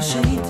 شيء